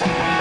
Bye.